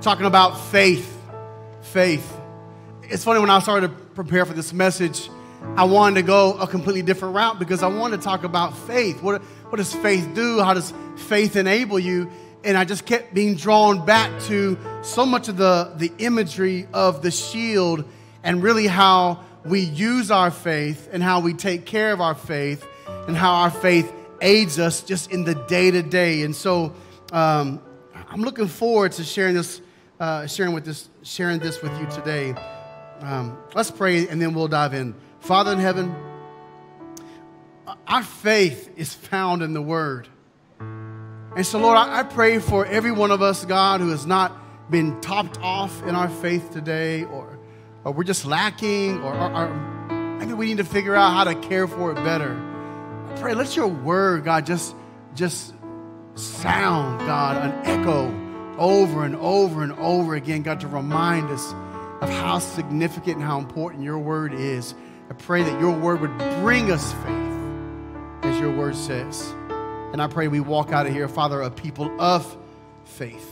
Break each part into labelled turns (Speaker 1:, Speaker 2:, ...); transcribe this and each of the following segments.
Speaker 1: talking about faith. Faith. It's funny when I started to prepare for this message, I wanted to go a completely different route because I wanted to talk about faith. What, what does faith do? How does faith enable you? And I just kept being drawn back to so much of the, the imagery of the shield and really how we use our faith and how we take care of our faith and how our faith aids us just in the day to day. And so um, I'm looking forward to sharing this, uh, sharing with this, sharing this with you today. Um, let's pray and then we'll dive in. Father in heaven, our faith is found in the Word. And so, Lord, I, I pray for every one of us, God, who has not been topped off in our faith today, or, or we're just lacking, or, or, or maybe we need to figure out how to care for it better. I pray, let your Word, God, just, just sound, God, an echo over and over and over again, God, to remind us of how significant and how important your Word is. I pray that your Word would bring us faith, as your Word says. And I pray we walk out of here, Father, a people of faith.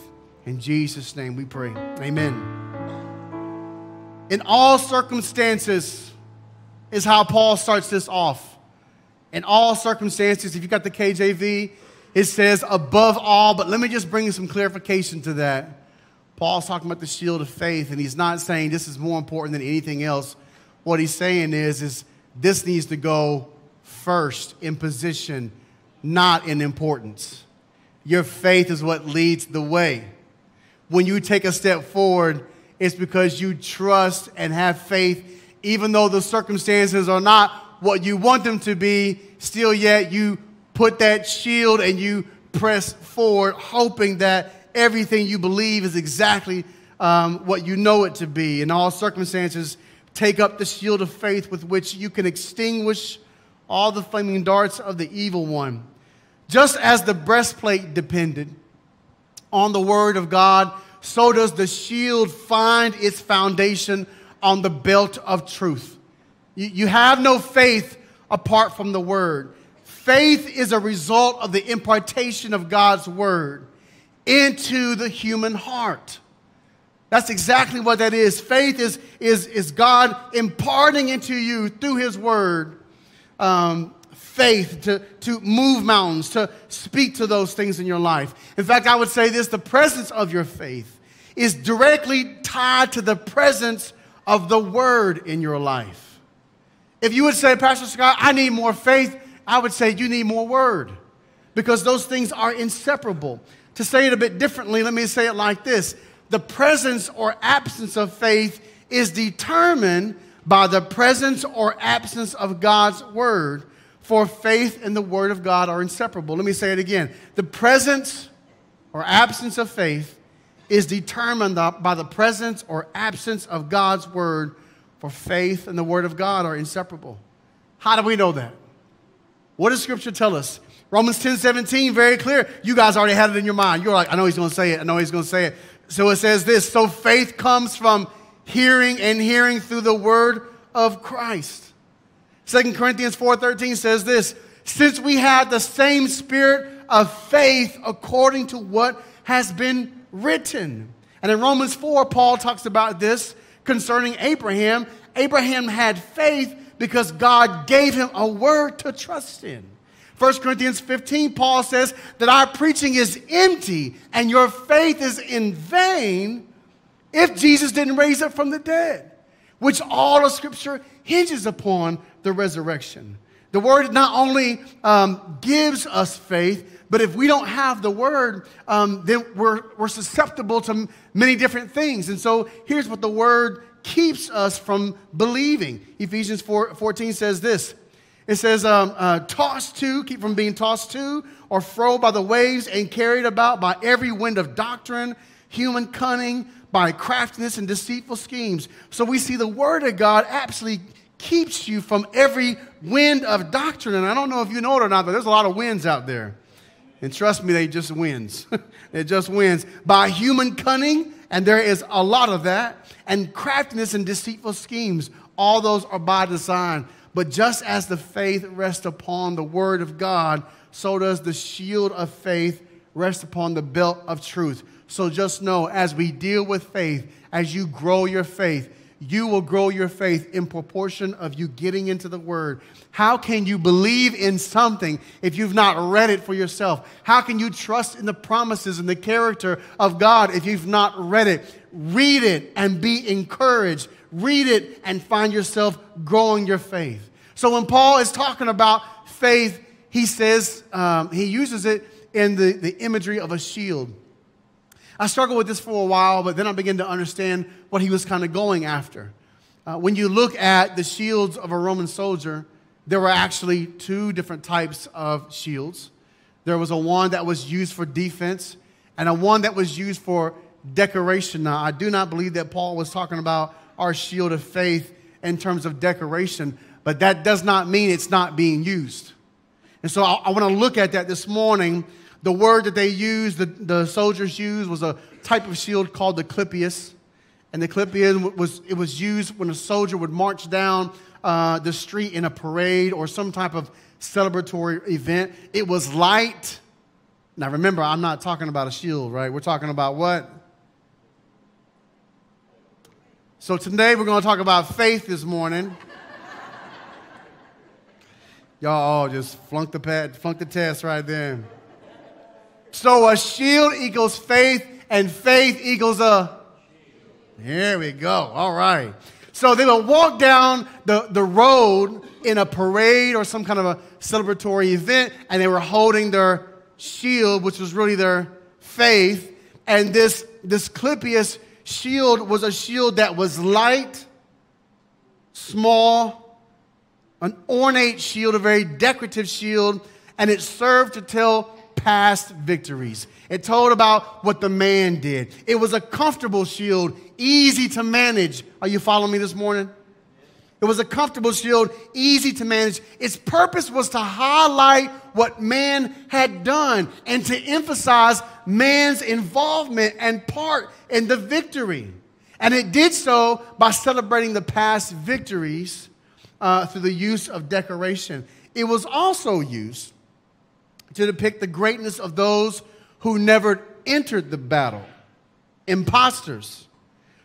Speaker 1: In Jesus' name we pray. Amen. In all circumstances, is how Paul starts this off. In all circumstances, if you got the KJV, it says above all, but let me just bring some clarification to that. Paul's talking about the shield of faith, and he's not saying this is more important than anything else. What he's saying is, is this needs to go first in position, not in importance. Your faith is what leads the way. When you take a step forward, it's because you trust and have faith, even though the circumstances are not what you want them to be, still yet you put that shield and you press forward, hoping that everything you believe is exactly um, what you know it to be. In all circumstances, take up the shield of faith with which you can extinguish all the flaming darts of the evil one. Just as the breastplate depended on the word of God, so does the shield find its foundation on the belt of truth. You, you have no faith apart from the word. Faith is a result of the impartation of God's word into the human heart. That's exactly what that is. Faith is, is, is God imparting into you through His Word um, faith to, to move mountains, to speak to those things in your life. In fact, I would say this the presence of your faith is directly tied to the presence of the Word in your life. If you would say, Pastor Scott, I need more faith, I would say you need more Word because those things are inseparable. To say it a bit differently, let me say it like this the presence or absence of faith is determined by the presence or absence of God's word. For faith and the word of God are inseparable. Let me say it again. The presence or absence of faith is determined by the presence or absence of God's word. For faith and the word of God are inseparable. How do we know that? What does scripture tell us? Romans 10 17, very clear. You guys already had it in your mind. You're like, I know he's going to say it. I know he's going to say it. So it says this So faith comes from hearing and hearing through the word of Christ. 2 Corinthians 4:13 says this, since we have the same spirit of faith according to what has been written. And in Romans 4 Paul talks about this concerning Abraham. Abraham had faith because God gave him a word to trust in. 1 Corinthians 15, Paul says that our preaching is empty and your faith is in vain if Jesus didn't raise up from the dead, which all of Scripture hinges upon the resurrection. The Word not only um, gives us faith, but if we don't have the Word, um, then we're, we're susceptible to many different things. And so here's what the Word keeps us from believing. Ephesians 4, 14 says this it says, um, uh, tossed to, keep from being tossed to or fro by the waves and carried about by every wind of doctrine, human cunning, by craftiness and deceitful schemes. So we see the Word of God absolutely keeps you from every wind of doctrine. And I don't know if you know it or not, but there's a lot of winds out there. And trust me, they just wins. it just wins. By human cunning, and there is a lot of that, and craftiness and deceitful schemes. All those are by design. But just as the faith rests upon the word of God, so does the shield of faith rest upon the belt of truth. So just know as we deal with faith, as you grow your faith, you will grow your faith in proportion of you getting into the Word. How can you believe in something if you've not read it for yourself? How can you trust in the promises and the character of God if you've not read it? Read it and be encouraged. Read it and find yourself growing your faith. So when Paul is talking about faith, he says, um, he uses it in the, the imagery of a shield. I struggled with this for a while, but then I began to understand what he was kind of going after. Uh, when you look at the shields of a Roman soldier, there were actually two different types of shields. There was a one that was used for defense, and a one that was used for decoration. Now, I do not believe that Paul was talking about our shield of faith in terms of decoration, but that does not mean it's not being used. And so I, I want to look at that this morning the word that they used, the, the soldiers used, was a type of shield called the clipeus. And the clipeus was, it was used when a soldier would march down uh, the street in a parade or some type of celebratory event. It was light. Now remember, I'm not talking about a shield, right? We're talking about what? So today we're going to talk about faith this morning. Y'all all just flunked the pad, flunked the test right there. So a shield equals faith, and faith equals a. Here we go. All right. So they would walk down the, the road in a parade or some kind of a celebratory event, and they were holding their shield, which was really their faith. And this, this Clipeus shield was a shield that was light, small, an ornate shield, a very decorative shield, and it served to tell past victories. It told about what the man did. It was a comfortable shield, easy to manage. Are you following me this morning? It was a comfortable shield, easy to manage. Its purpose was to highlight what man had done and to emphasize man's involvement and part in the victory. And it did so by celebrating the past victories uh, through the use of decoration. It was also used to depict the greatness of those who never entered the battle. Imposters,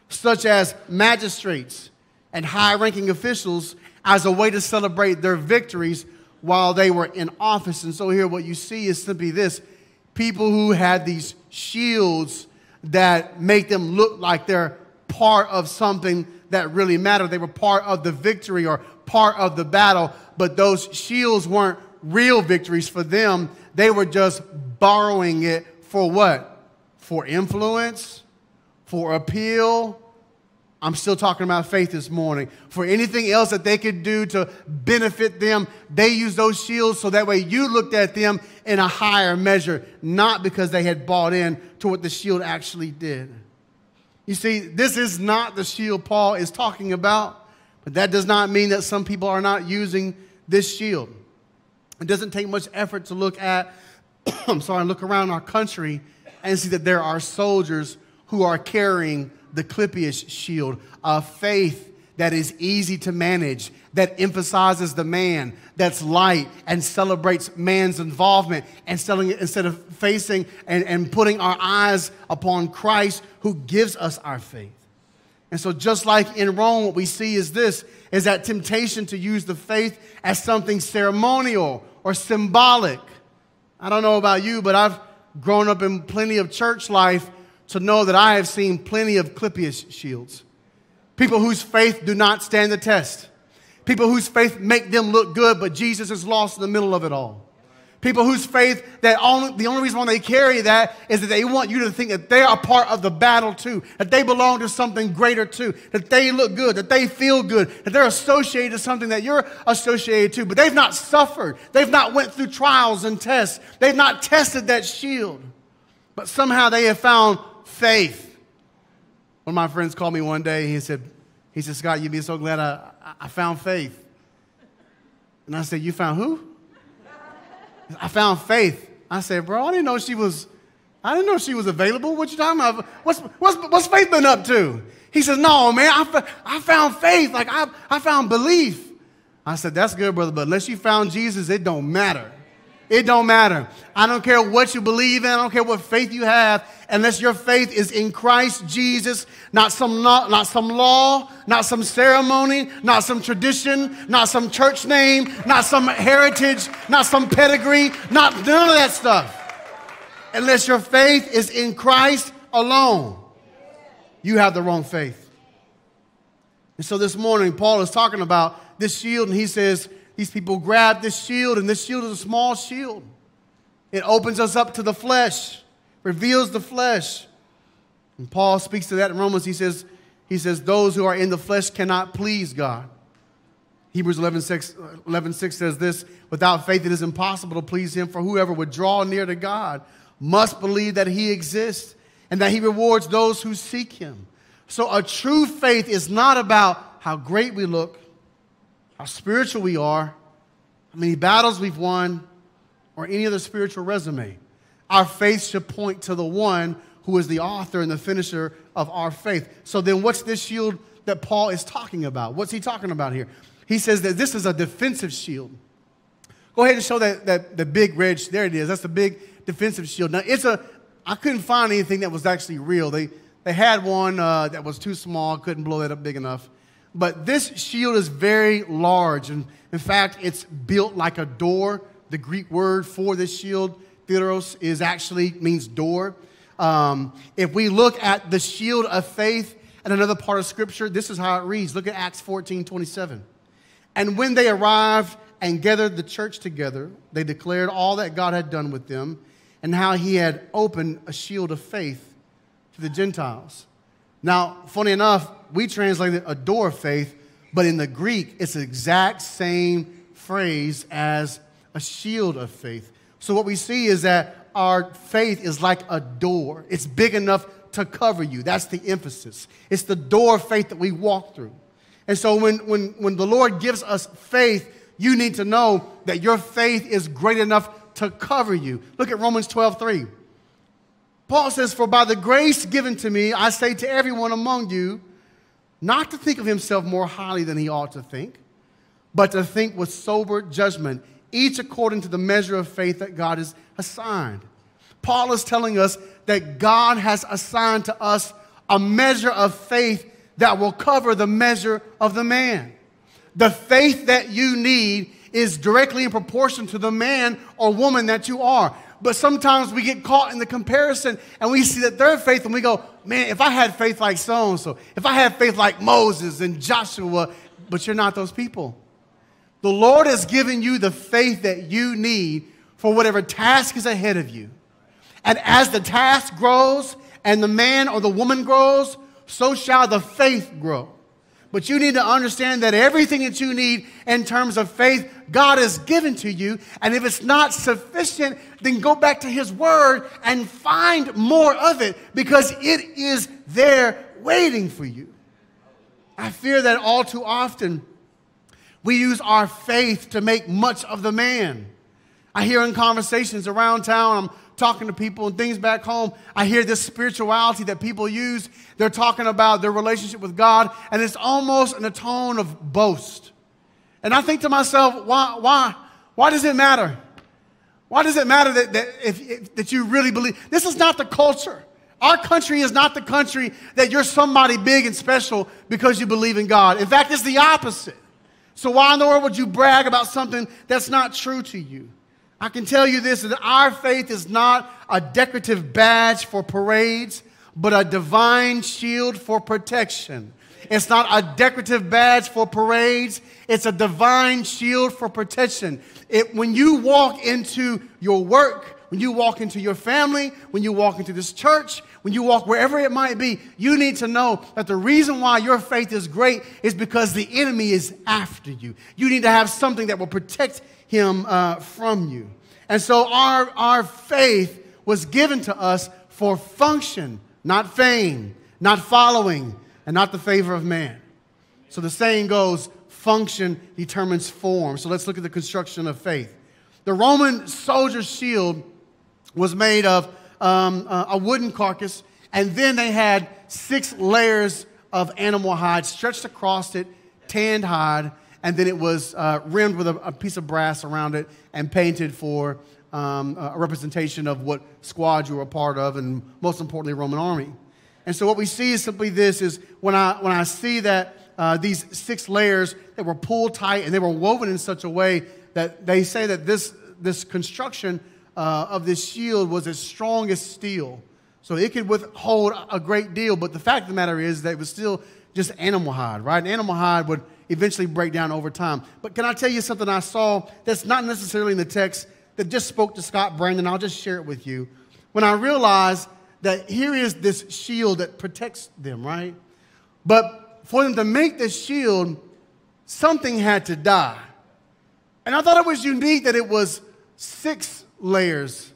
Speaker 1: such as magistrates and high ranking officials, as a way to celebrate their victories while they were in office. And so, here, what you see is simply this people who had these shields that make them look like they're part of something that really mattered. They were part of the victory or part of the battle, but those shields weren't real victories for them. They were just borrowing it for what? For influence, for appeal. I'm still talking about faith this morning. For anything else that they could do to benefit them, they used those shields so that way you looked at them in a higher measure, not because they had bought in to what the shield actually did. You see, this is not the shield Paul is talking about, but that does not mean that some people are not using this shield. It doesn't take much effort to look at, I'm sorry, look around our country and see that there are soldiers who are carrying the Clipeus shield, a faith that is easy to manage, that emphasizes the man, that's light and celebrates man's involvement, and selling it instead of facing and, and putting our eyes upon Christ who gives us our faith. And so, just like in Rome, what we see is this is that temptation to use the faith as something ceremonial or symbolic. I don't know about you, but I've grown up in plenty of church life to know that I have seen plenty of Clipeus shields. People whose faith do not stand the test. People whose faith make them look good, but Jesus is lost in the middle of it all. People whose faith, that only, the only reason why they carry that is that they want you to think that they are part of the battle too, that they belong to something greater too, that they look good, that they feel good, that they're associated to something that you're associated to, but they've not suffered. They've not went through trials and tests. They've not tested that shield. But somehow they have found faith. One of my friends called me one day. He said, he said, Scott, you'd be so glad I, I found faith. And I said, You found who? I found faith. I said, bro, I didn't know she was, I didn't know she was available. What you talking about? What's, what's, what's faith been up to? He says, no, man, I, I found faith. Like, I, I found belief. I said, that's good, brother, but unless you found Jesus, it don't matter. It don't matter. I don't care what you believe in. I don't care what faith you have, unless your faith is in Christ Jesus, not some, not, not some law, not some ceremony, not some tradition, not some church name, not some heritage, not some pedigree, not none of that stuff. Unless your faith is in Christ alone, you have the wrong faith. And so this morning, Paul is talking about this shield, and he says, These people grab this shield, and this shield is a small shield. It opens us up to the flesh, reveals the flesh. And Paul speaks to that in Romans. He says, he says Those who are in the flesh cannot please God. Hebrews 11 6, 11 6 says this Without faith, it is impossible to please Him, for whoever would draw near to God must believe that He exists and that He rewards those who seek Him. So, a true faith is not about how great we look, how spiritual we are, how many battles we've won, or any other spiritual resume. Our faith should point to the one who is the author and the finisher of our faith. So, then what's this shield that Paul is talking about? What's he talking about here? He says that this is a defensive shield. Go ahead and show that, that the big red, there it is. That's the big defensive shield. Now, it's a, I couldn't find anything that was actually real. They, they had one uh, that was too small, couldn't blow that up big enough. But this shield is very large. And in fact, it's built like a door. The Greek word for this shield, theros, is actually means door. Um, if we look at the shield of faith and another part of scripture, this is how it reads. Look at Acts 14 27. And when they arrived and gathered the church together, they declared all that God had done with them and how he had opened a shield of faith to the Gentiles. Now, funny enough, we translated a door of faith, but in the Greek, it's the exact same phrase as a shield of faith. So, what we see is that our faith is like a door, it's big enough to cover you. That's the emphasis. It's the door of faith that we walk through. And so, when, when, when the Lord gives us faith, you need to know that your faith is great enough to cover you. Look at Romans 12 3. Paul says, For by the grace given to me, I say to everyone among you, not to think of himself more highly than he ought to think, but to think with sober judgment, each according to the measure of faith that God has assigned. Paul is telling us that God has assigned to us a measure of faith that will cover the measure of the man. The faith that you need is directly in proportion to the man or woman that you are. But sometimes we get caught in the comparison and we see that their faith and we go, man, if I had faith like so and so, if I had faith like Moses and Joshua, but you're not those people. The Lord has given you the faith that you need for whatever task is ahead of you. And as the task grows and the man or the woman grows, so shall the faith grow. But you need to understand that everything that you need in terms of faith, God has given to you. And if it's not sufficient, then go back to His Word and find more of it because it is there waiting for you. I fear that all too often we use our faith to make much of the man. I hear in conversations around town, I'm talking to people and things back home, I hear this spirituality that people use. They're talking about their relationship with God, and it's almost in a tone of boast. And I think to myself, why, why, why does it matter? Why does it matter that, that, if, if, that you really believe? This is not the culture. Our country is not the country that you're somebody big and special because you believe in God. In fact, it's the opposite. So, why in the world would you brag about something that's not true to you? I can tell you this that our faith is not a decorative badge for parades, but a divine shield for protection. It's not a decorative badge for parades, it's a divine shield for protection. It, when you walk into your work, when you walk into your family, when you walk into this church, when you walk wherever it might be, you need to know that the reason why your faith is great is because the enemy is after you. You need to have something that will protect him uh, from you. And so our, our faith was given to us for function, not fame, not following, and not the favor of man. So the saying goes function determines form. So let's look at the construction of faith. The Roman soldier's shield was made of um, uh, a wooden carcass, and then they had six layers of animal hide stretched across it, tanned hide, and then it was uh, rimmed with a, a, piece of brass around it and painted for um, a representation of what squad you were a part of, and most importantly, Roman army. And so what we see is simply this: is when I when I see that uh, these six layers that were pulled tight and they were woven in such a way that they say that this this construction uh, of this shield was as strong as steel. So it could withhold a great deal, but the fact of the matter is that it was still just animal hide, right? And animal hide would eventually break down over time. But can I tell you something I saw that's not necessarily in the text that just spoke to Scott Brandon? I'll just share it with you. When I realized that here is this shield that protects them, right? But for them to make this shield, something had to die. And I thought it was unique that it was six layers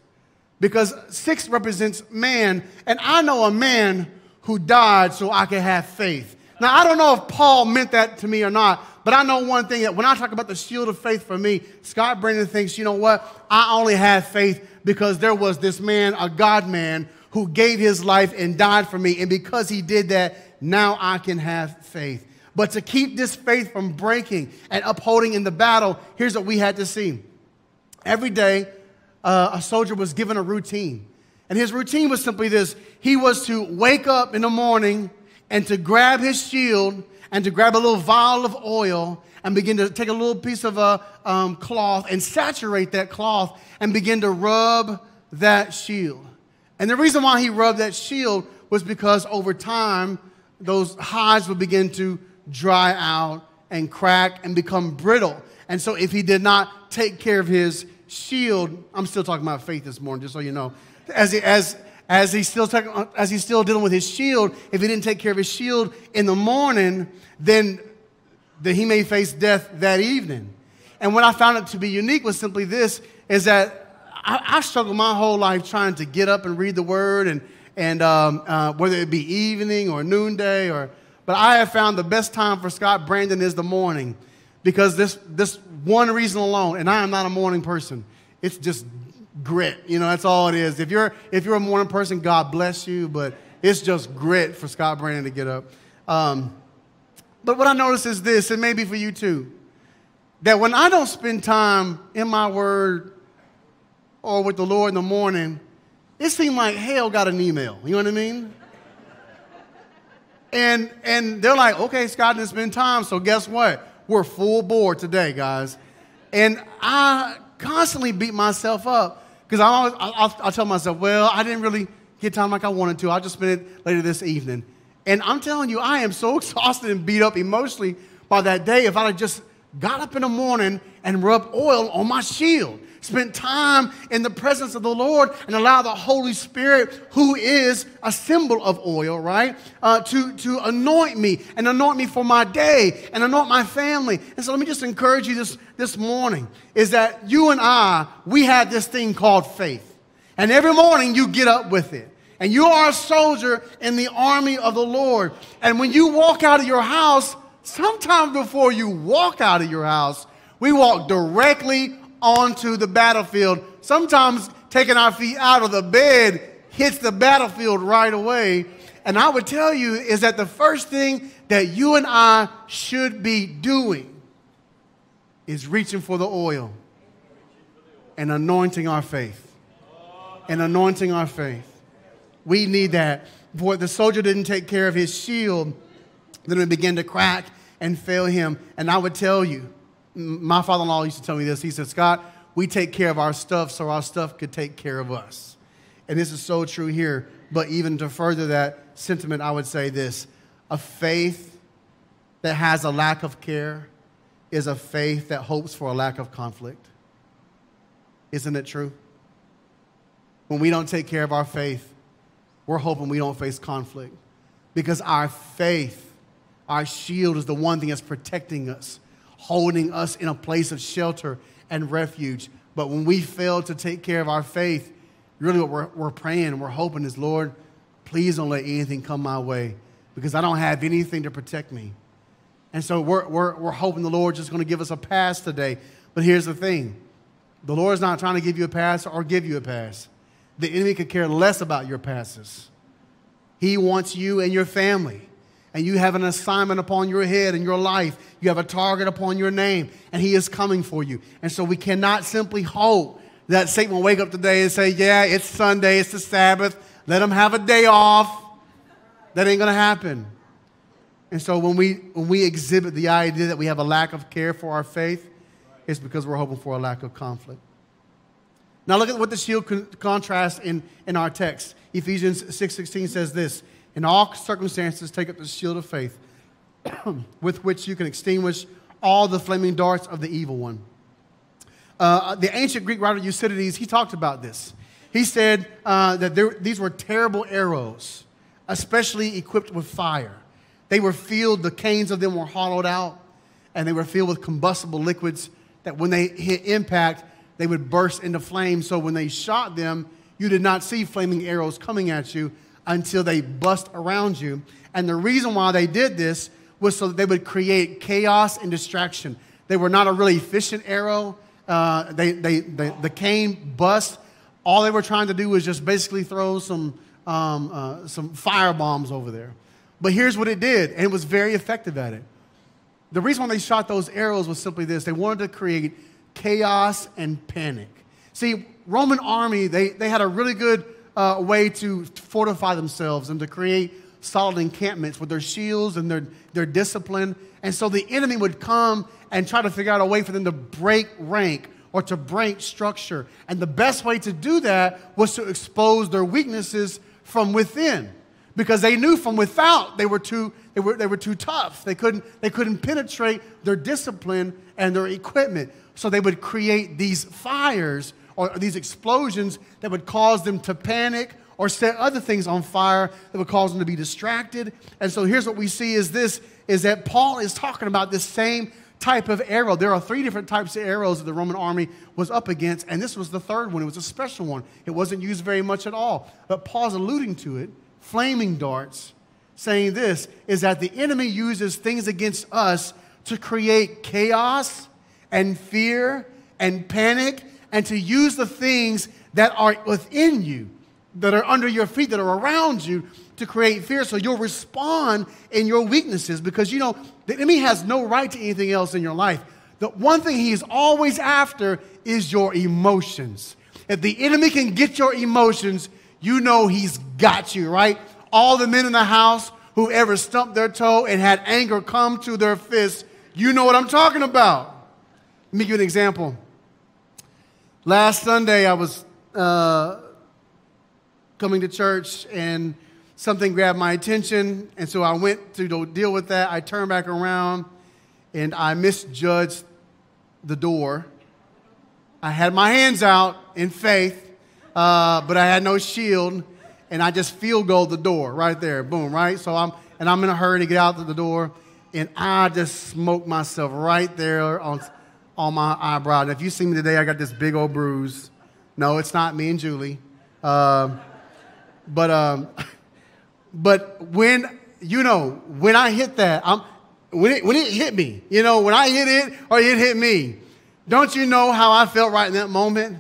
Speaker 1: because six represents man. And I know a man who died so I could have faith. Now, I don't know if Paul meant that to me or not, but I know one thing that when I talk about the shield of faith for me, Scott Brandon thinks, you know what? I only have faith because there was this man, a God man, who gave his life and died for me. And because he did that, now I can have faith. But to keep this faith from breaking and upholding in the battle, here's what we had to see. Every day, uh, a soldier was given a routine. And his routine was simply this he was to wake up in the morning and to grab his shield and to grab a little vial of oil and begin to take a little piece of a um, cloth and saturate that cloth and begin to rub that shield. And the reason why he rubbed that shield was because over time, those hides would begin to dry out and crack and become brittle. And so, if he did not take care of his shield, I'm still talking about faith this morning, just so you know. As, he, as, as, he's still talking, as he's still dealing with his shield, if he didn't take care of his shield in the morning, then, that he may face death that evening. And what I found it to be unique was simply this is that I, I struggled my whole life trying to get up and read the word, and, and um, uh, whether it be evening or noonday, or, but I have found the best time for Scott Brandon is the morning because this, this one reason alone, and I am not a morning person, it's just grit. You know, that's all it is. If you're, if you're a morning person, God bless you, but it's just grit for Scott Brandon to get up. Um, but what I notice is this, and maybe for you too, that when I don't spend time in my word or with the Lord in the morning, it seemed like hell got an email. You know what I mean? And, and they're like, okay, Scott, didn't spend time, so guess what? We're full bore today, guys. And I constantly beat myself up because I always, I'll, I'll, tell myself, well, I didn't really get time like I wanted to. I'll just spend it later this evening. And I'm telling you, I am so exhausted and beat up emotionally by that day if I had just got up in the morning and rubbed oil on my shield spent time in the presence of the Lord and allow the Holy Spirit, who is a symbol of oil, right, uh, to, to anoint me and anoint me for my day and anoint my family. And so let me just encourage you this, this morning is that you and I, we have this thing called faith. And every morning you get up with it. And you are a soldier in the army of the Lord. And when you walk out of your house, sometime before you walk out of your house, we walk directly onto the battlefield. Sometimes taking our feet out of the bed hits the battlefield right away. And I would tell you is that the first thing that you and I should be doing is reaching for the oil and anointing our faith. And anointing our faith. We need that. Boy, the soldier didn't take care of his shield, then it began to crack and fail him. And I would tell you, my father in law used to tell me this. He said, Scott, we take care of our stuff so our stuff could take care of us. And this is so true here. But even to further that sentiment, I would say this a faith that has a lack of care is a faith that hopes for a lack of conflict. Isn't it true? When we don't take care of our faith, we're hoping we don't face conflict because our faith, our shield, is the one thing that's protecting us holding us in a place of shelter and refuge. But when we fail to take care of our faith, really what we're, we're praying, and we're hoping is, Lord, please don't let anything come my way because I don't have anything to protect me. And so we're, we're, we're hoping the Lord's just going to give us a pass today. But here's the thing the Lord's not trying to give you a pass or give you a pass. The enemy could care less about your passes. He wants you and your family and you have an assignment upon your head and your life. You have a target upon your name, and He is coming for you. And so we cannot simply hope that Satan will wake up today and say, Yeah, it's Sunday, it's the Sabbath, let them have a day off. That ain't going to happen. And so when we, when we exhibit the idea that we have a lack of care for our faith, it's because we're hoping for a lack of conflict. Now look at what the shield con- contrasts in, in our text. Ephesians 6.16 says this, In all circumstances take up the shield of faith, with which you can extinguish all the flaming darts of the evil one. Uh, the ancient Greek writer Thucydides, he talked about this. He said uh, that there, these were terrible arrows, especially equipped with fire. They were filled, the canes of them were hollowed out, and they were filled with combustible liquids that when they hit impact, they would burst into flame. So when they shot them, you did not see flaming arrows coming at you until they bust around you. And the reason why they did this was so that they would create chaos and distraction. They were not a really efficient arrow. Uh, they, they, they, the cane bust. All they were trying to do was just basically throw some, um, uh, some fire bombs over there. But here's what it did, and it was very effective at it. The reason why they shot those arrows was simply this they wanted to create chaos and panic. See, Roman army, they, they had a really good uh, way to fortify themselves and to create solid encampments with their shields and their, their discipline. And so the enemy would come and try to figure out a way for them to break rank or to break structure. And the best way to do that was to expose their weaknesses from within because they knew from without they were too, they were, they were too tough. They couldn't, they couldn't penetrate their discipline and their equipment. So they would create these fires or these explosions that would cause them to panic or set other things on fire that would cause them to be distracted. And so here's what we see is this is that Paul is talking about this same type of arrow. There are three different types of arrows that the Roman army was up against, and this was the third one. It was a special one. It wasn't used very much at all. But Paul's alluding to it, flaming darts, saying this is that the enemy uses things against us to create chaos and fear and panic and to use the things that are within you, that are under your feet, that are around you to create fear. So you'll respond in your weaknesses because you know the enemy has no right to anything else in your life. The one thing he's always after is your emotions. If the enemy can get your emotions, you know he's got you, right? All the men in the house who ever stumped their toe and had anger come to their fist, you know what I'm talking about. Let me give you an example. Last Sunday, I was uh, coming to church and something grabbed my attention. And so I went to deal with that. I turned back around and I misjudged the door. I had my hands out in faith, uh, but I had no shield. And I just field goal the door right there. Boom, right? So I'm, and I'm in a hurry to get out to the door. And I just smoked myself right there on on my eyebrow. And if you see me today, I got this big old bruise. No, it's not me and Julie. Uh, but, um, but when, you know, when I hit that, I'm, when, it, when it hit me, you know, when I hit it or it hit me, don't you know how I felt right in that moment?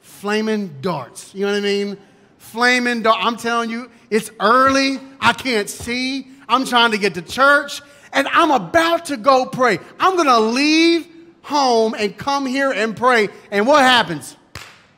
Speaker 1: Flaming darts. You know what I mean? Flaming darts. I'm telling you, it's early. I can't see. I'm trying to get to church and I'm about to go pray. I'm going to leave home and come here and pray. And what happens?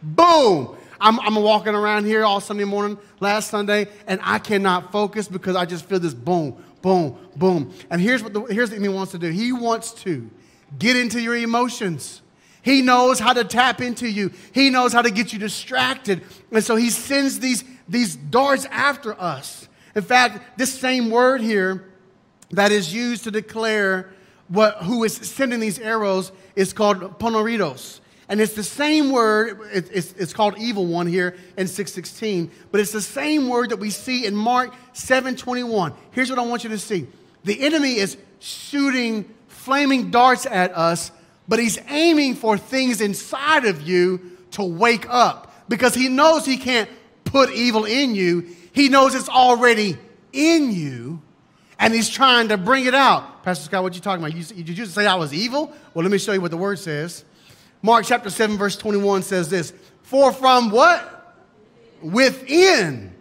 Speaker 1: Boom. I'm, I'm walking around here all Sunday morning, last Sunday, and I cannot focus because I just feel this boom, boom, boom. And here's what the, here's what he wants to do. He wants to get into your emotions. He knows how to tap into you. He knows how to get you distracted. And so he sends these, these darts after us. In fact, this same word here that is used to declare what, who is sending these arrows is called poneritos. And it's the same word, it's, it's called evil one here in 616, but it's the same word that we see in Mark 721. Here's what I want you to see. The enemy is shooting flaming darts at us, but he's aiming for things inside of you to wake up because he knows he can't put evil in you. He knows it's already in you, and he's trying to bring it out. Pastor Scott, what you talking about? You, did you just say I was evil? Well, let me show you what the word says. Mark chapter 7, verse 21 says this For from what? Within,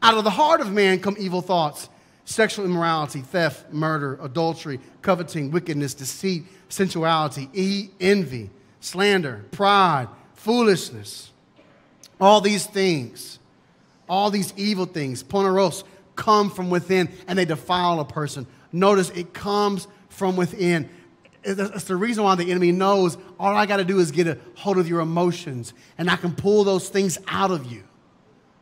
Speaker 1: out of the heart of man come evil thoughts, sexual immorality, theft, murder, adultery, coveting, wickedness, deceit, sensuality, envy, slander, pride foolishness, all these things, all these evil things, poneros, come from within and they defile a person. Notice it comes from within. That's the reason why the enemy knows all I got to do is get a hold of your emotions and I can pull those things out of you.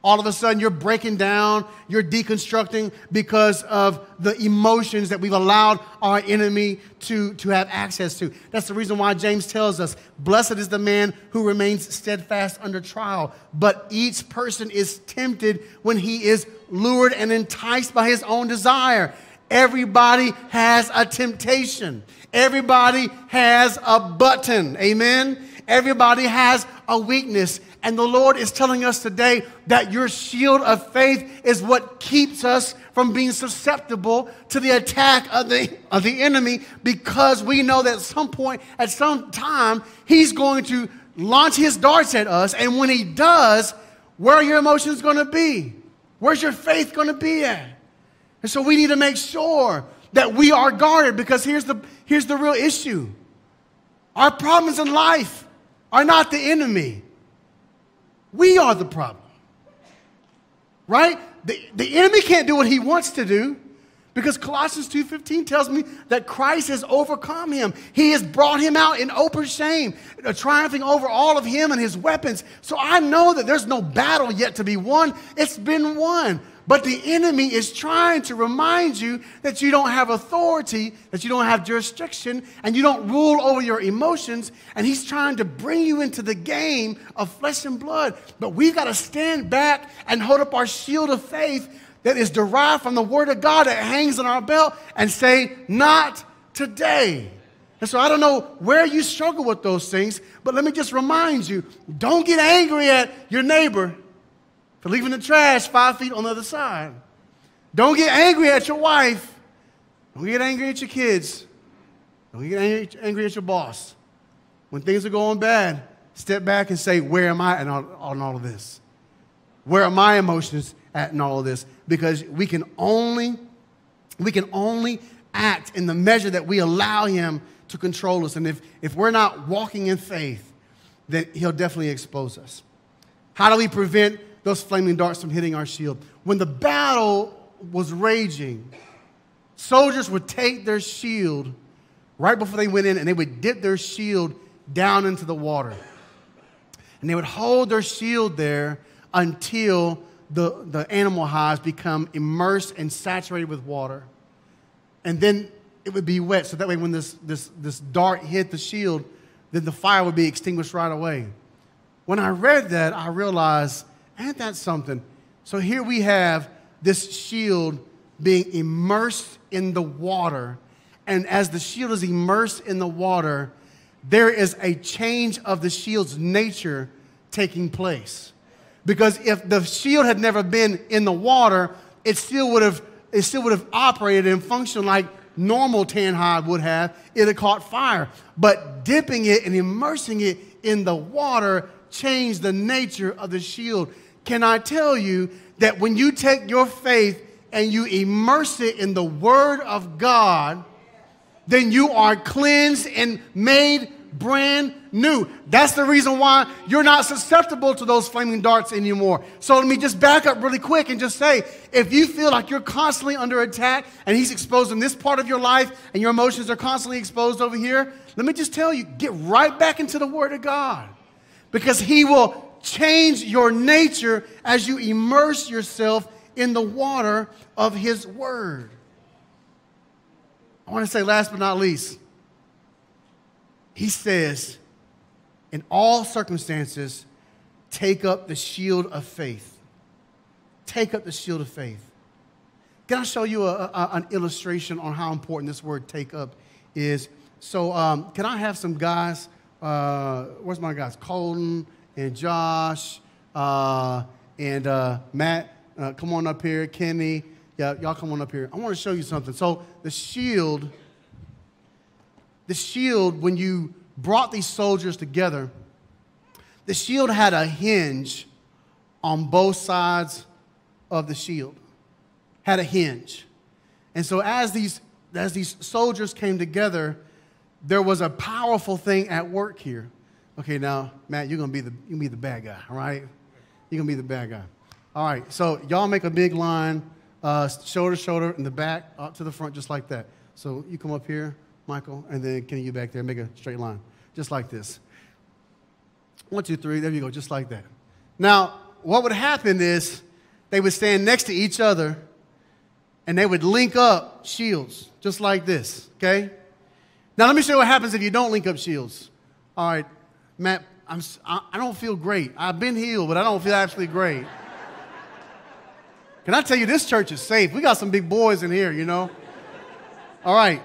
Speaker 1: All of a sudden, you're breaking down, you're deconstructing because of the emotions that we've allowed our enemy to, to have access to. That's the reason why James tells us Blessed is the man who remains steadfast under trial. But each person is tempted when he is lured and enticed by his own desire. Everybody has a temptation. Everybody has a button. Amen. Everybody has a weakness. And the Lord is telling us today that your shield of faith is what keeps us from being susceptible to the attack of the, of the enemy because we know that at some point, at some time, he's going to launch his darts at us. And when he does, where are your emotions going to be? Where's your faith going to be at? And so we need to make sure that we are guarded because here's the, here's the real issue. Our problems in life are not the enemy. We are the problem. Right? The, the enemy can't do what he wants to do because Colossians 2:15 tells me that Christ has overcome him. He has brought him out in open shame, uh, triumphing over all of him and his weapons. So I know that there's no battle yet to be won. It's been won. But the enemy is trying to remind you that you don't have authority, that you don't have jurisdiction, and you don't rule over your emotions. And he's trying to bring you into the game of flesh and blood. But we've got to stand back and hold up our shield of faith that is derived from the Word of God that hangs on our belt and say, Not today. And so I don't know where you struggle with those things, but let me just remind you don't get angry at your neighbor for leaving the trash five feet on the other side. Don't get angry at your wife. Don't get angry at your kids. Don't get angry at your boss. When things are going bad, step back and say, Where am I in all, on all of this? Where are my emotions at in all of this? Because we can only, we can only act in the measure that we allow him to control us. And if, if we're not walking in faith, then he'll definitely expose us. How do we prevent those flaming darts from hitting our shield. When the battle was raging, soldiers would take their shield right before they went in and they would dip their shield down into the water. And they would hold their shield there until the, the animal hides become immersed and saturated with water. And then it would be wet. So that way, when this, this, this dart hit the shield, then the fire would be extinguished right away. When I read that, I realized ain't that something? So here we have this shield being immersed in the water. And as the shield is immersed in the water, there is a change of the shield's nature taking place. Because if the shield had never been in the water, it still would have, it still would have operated and functioned like normal tan hide would have. It had caught fire. But dipping it and immersing it in the water changed the nature of the shield. Can I tell you that when you take your faith and you immerse it in the Word of God, then you are cleansed and made brand new. That's the reason why you're not susceptible to those flaming darts anymore. So let me just back up really quick and just say if you feel like you're constantly under attack and he's exposed in this part of your life and your emotions are constantly exposed over here, let me just tell you get right back into the Word of God because he will change your nature as you immerse yourself in the water of His Word. I want to say, last but not least, He says, in all circumstances, take up the shield of faith. Take up the shield of faith. Can I show you a, a, an illustration on how important this word take up is? So, um, can I have some guys? Uh, where's my guys? Colton and Josh uh, and uh, Matt, uh, come on up here. Kenny, yeah, y'all come on up here. I want to show you something. So the shield, the shield, when you brought these soldiers together, the shield had a hinge on both sides of the shield. Had a hinge. And so as these as these soldiers came together, there was a powerful thing at work here Okay, now, Matt, you're gonna be the you gonna be the bad guy, all right? You're gonna be the bad guy. All right, so y'all make a big line, uh, shoulder to shoulder, in the back, up to the front, just like that. So you come up here, Michael, and then Kenny, you back there, make a straight line, just like this. One, two, three, there you go, just like that. Now, what would happen is they would stand next to each other and they would link up shields, just like this, okay? Now, let me show you what happens if you don't link up shields. All right, Matt, I'm, I don't feel great. I've been healed, but I don't feel absolutely great. Can I tell you, this church is safe? We got some big boys in here, you know? All right,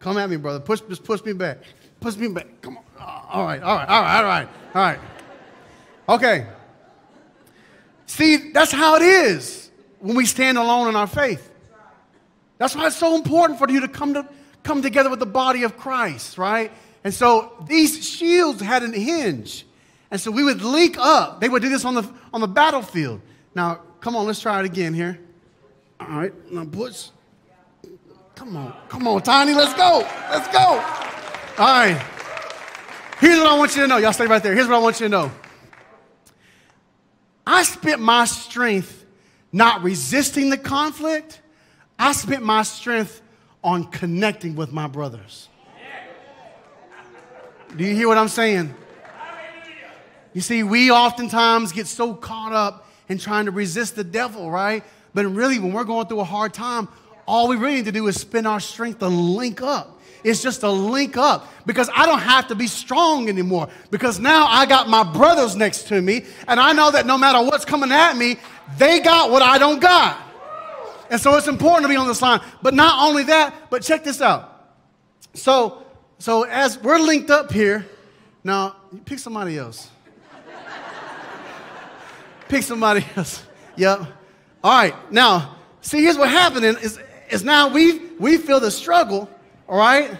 Speaker 1: come at me, brother. Push, just push me back. Push me back. Come on. All right, all right, all right, all right, all right. Okay. See, that's how it is when we stand alone in our faith. That's why it's so important for you to come, to come together with the body of Christ, right? And so these shields had a hinge. And so we would link up. They would do this on the, on the battlefield. Now, come on, let's try it again here. All right, now push. Come on, come on, Tiny, let's go. Let's go. All right. Here's what I want you to know. Y'all stay right there. Here's what I want you to know. I spent my strength not resisting the conflict, I spent my strength on connecting with my brothers. Do you hear what I'm saying? You see, we oftentimes get so caught up in trying to resist the devil, right? But really, when we're going through a hard time, all we really need to do is spend our strength to link up. It's just a link up because I don't have to be strong anymore because now I got my brothers next to me and I know that no matter what's coming at me, they got what I don't got. And so it's important to be on this line. But not only that, but check this out. So, so as we're linked up here, now pick somebody else. pick somebody else. Yep. All right. Now, see, here's what happened is, is now we we feel the struggle all right?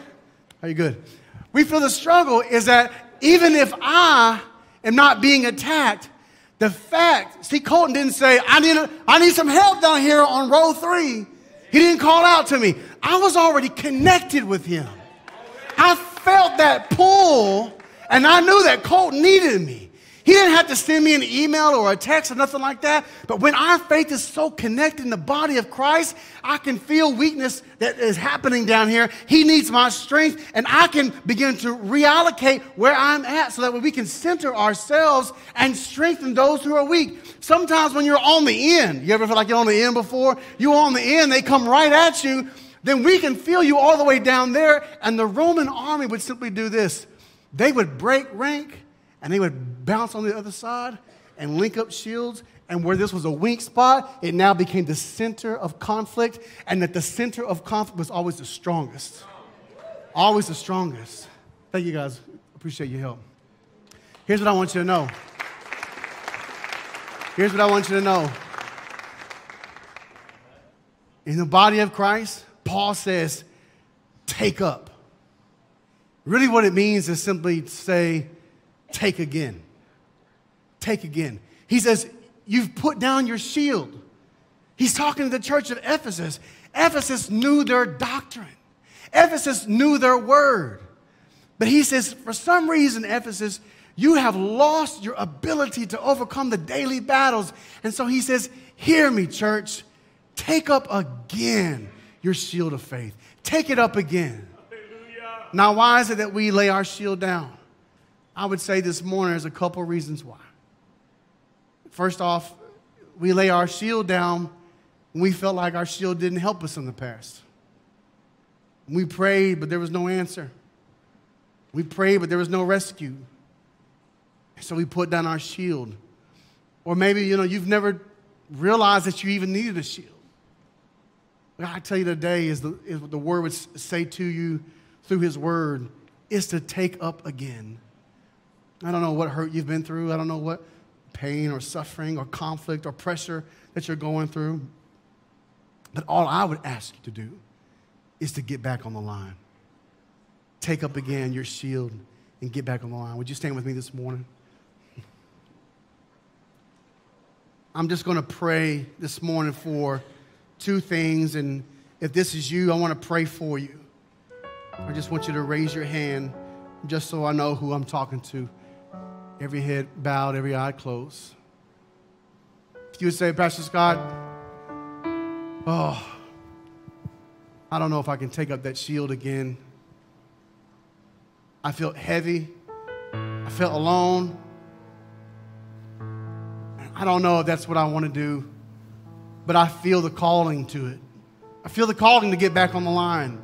Speaker 1: Are you good? We feel the struggle is that even if I am not being attacked, the fact, see, Colton didn't say, I need, a, I need some help down here on row three. He didn't call out to me. I was already connected with him. I felt that pull, and I knew that Colt needed me. He didn't have to send me an email or a text or nothing like that. But when our faith is so connected in the body of Christ, I can feel weakness that is happening down here. He needs my strength, and I can begin to reallocate where I'm at so that we can center ourselves and strengthen those who are weak. Sometimes when you're on the end, you ever feel like you're on the end before? You're on the end, they come right at you. Then we can feel you all the way down there. And the Roman army would simply do this they would break rank and they would bounce on the other side and link up shields. And where this was a weak spot, it now became the center of conflict, and that the center of conflict was always the strongest. Always the strongest. Thank you guys. Appreciate your help. Here's what I want you to know. Here's what I want you to know. In the body of Christ, Paul says, take up. Really, what it means is simply say, take again. Take again. He says, You've put down your shield. He's talking to the church of Ephesus. Ephesus knew their doctrine, Ephesus knew their word. But he says, for some reason, Ephesus, you have lost your ability to overcome the daily battles. And so he says, Hear me, church. Take up again your shield of faith. Take it up again. Hallelujah. Now, why is it that we lay our shield down? I would say this morning there's a couple reasons why. First off, we lay our shield down when we felt like our shield didn't help us in the past. We prayed, but there was no answer. We prayed, but there was no rescue. So we put down our shield. Or maybe, you know, you've never realized that you even needed a shield. I tell you today is, the, is what the word would say to you through his word is to take up again I don't know what hurt you've been through. I don't know what pain or suffering or conflict or pressure that you're going through. But all I would ask you to do is to get back on the line. Take up again your shield and get back on the line. Would you stand with me this morning? I'm just going to pray this morning for two things. And if this is you, I want to pray for you. I just want you to raise your hand just so I know who I'm talking to. every head bowed, every eye closed. If you would say, Pastor Scott, oh, I don't know if I can take up that shield again. I felt heavy. I felt alone. I don't know if that's what I want to do, but I feel the calling to it. I feel the calling to get back on the line.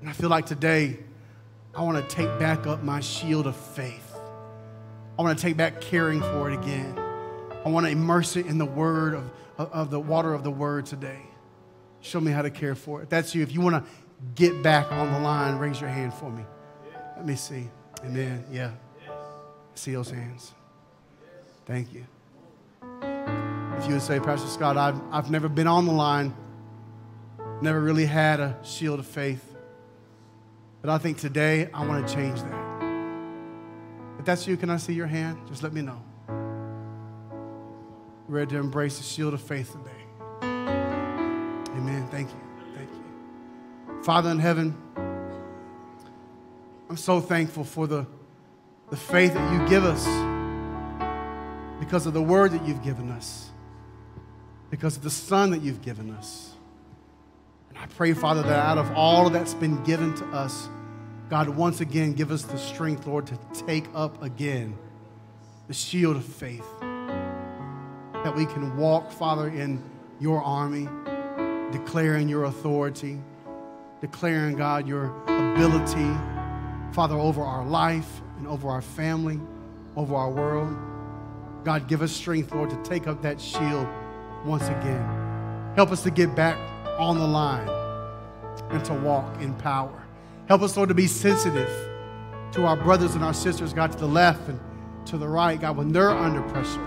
Speaker 1: And I feel like today, I want to take back up my shield of faith. I want to take back caring for it again. I want to immerse it in the word of, of the water of the word today. Show me how to care for it. If that's you. If you want to get back on the line, raise your hand for me. Let me see. Amen. Yeah. See those hands. Thank you. If you would say, Pastor Scott, I've, I've never been on the line, never really had a shield of faith. But I think today I want to change that. If that's you, can I see your hand? Just let me know. Ready to embrace the shield of faith today. Amen. Thank you. Thank you. Father in heaven, I'm so thankful for the, the faith that you give us because of the word that you've given us, because of the Son that you've given us. And I pray, Father, that out of all that's been given to us, God, once again, give us the strength, Lord, to take up again the shield of faith. That we can walk, Father, in your army, declaring your authority, declaring, God, your ability, Father, over our life and over our family, over our world. God, give us strength, Lord, to take up that shield once again. Help us to get back on the line and to walk in power. Help us, Lord, to be sensitive to our brothers and our sisters, God, to the left and to the right, God, when they're under pressure,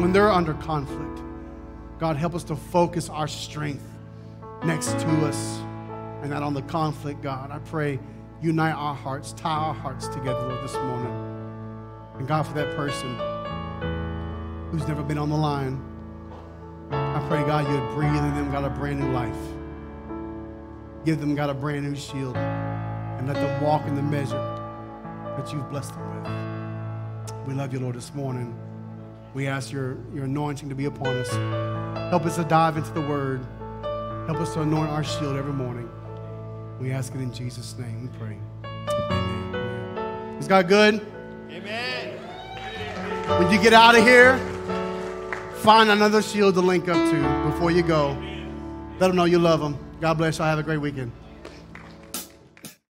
Speaker 1: when they're under conflict. God, help us to focus our strength next to us and not on the conflict, God. I pray, unite our hearts, tie our hearts together, Lord, this morning. And God, for that person who's never been on the line, I pray, God, you'd breathe in them, God, a brand new life. Give them, God, a brand new shield and let them walk in the measure that you've blessed them with. We love you, Lord, this morning. We ask your, your anointing to be upon us. Help us to dive into the word. Help us to anoint our shield every morning. We ask it in Jesus' name. We pray. Amen. Is God good?
Speaker 2: Amen.
Speaker 1: When you get out of here, find another shield to link up to before you go. Let them know you love them. God bless you. I have a great weekend.